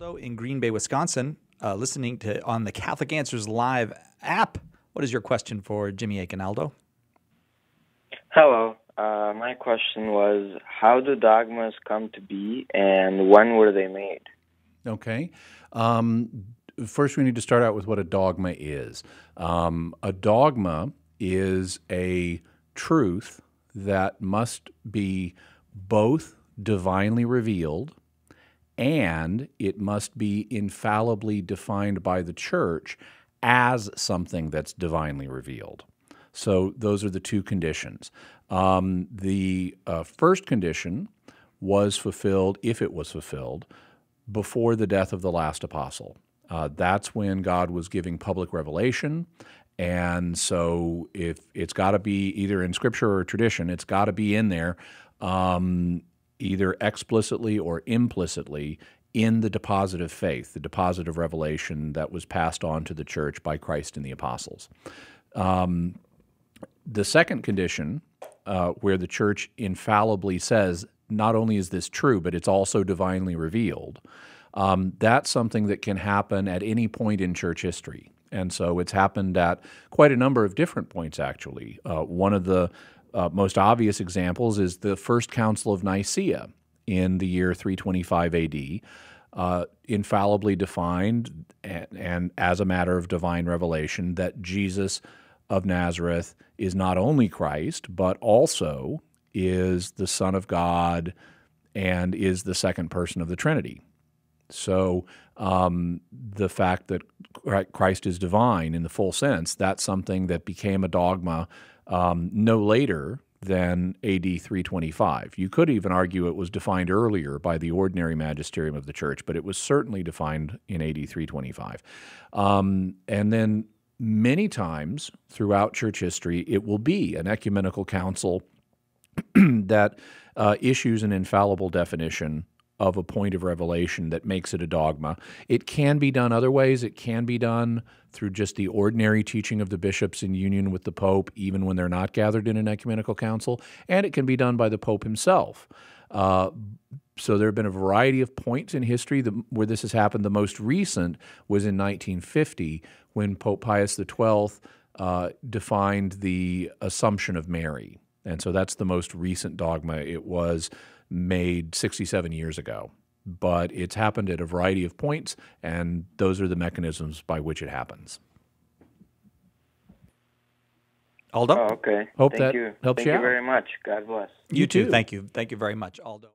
Aldo in Green Bay, Wisconsin, uh, listening to on the Catholic Answers Live app. What is your question for Jimmy Akin, Aldo? Hello. Uh, my question was How do dogmas come to be and when were they made? Okay. Um, first, we need to start out with what a dogma is. Um, a dogma is a truth that must be both divinely revealed and it must be infallibly defined by the church as something that's divinely revealed. So those are the two conditions. Um, the uh, first condition was fulfilled, if it was fulfilled, before the death of the last apostle. Uh, that's when God was giving public revelation. And so, if it's got to be either in scripture or tradition, it's got to be in there, um, either explicitly or implicitly in the deposit of faith, the deposit of revelation that was passed on to the church by Christ and the apostles. Um, the second condition, uh, where the church infallibly says, not only is this true, but it's also divinely revealed, um, that's something that can happen at any point in church history. And so it's happened at quite a number of different points, actually. Uh, one of the uh, most obvious examples is the First Council of Nicaea in the year 325 AD, uh, infallibly defined and, and, as a matter of divine revelation that Jesus of Nazareth is not only Christ, but also is the Son of God and is the second person of the Trinity. So um, the fact that Christ is divine in the full sense, that's something that became a dogma um, no later than AD 325. You could even argue it was defined earlier by the ordinary magisterium of the church, but it was certainly defined in AD 325. Um, and then many times throughout church history, it will be an ecumenical council that uh, issues an infallible definition of a point of revelation that makes it a dogma. It can be done other ways. It can be done through just the ordinary teaching of the bishops in union with the Pope, even when they're not gathered in an ecumenical council, and it can be done by the Pope himself. Uh, so there have been a variety of points in history that, where this has happened. The most recent was in 1950 when Pope Pius XII uh, defined the Assumption of Mary. And so that's the most recent dogma. It was made 67 years ago. But it's happened at a variety of points, and those are the mechanisms by which it happens. Aldo? Oh, okay. Hope Thank that you. helps Thank you you very much. God bless. You too. Thank you. Thank you very much, Aldo.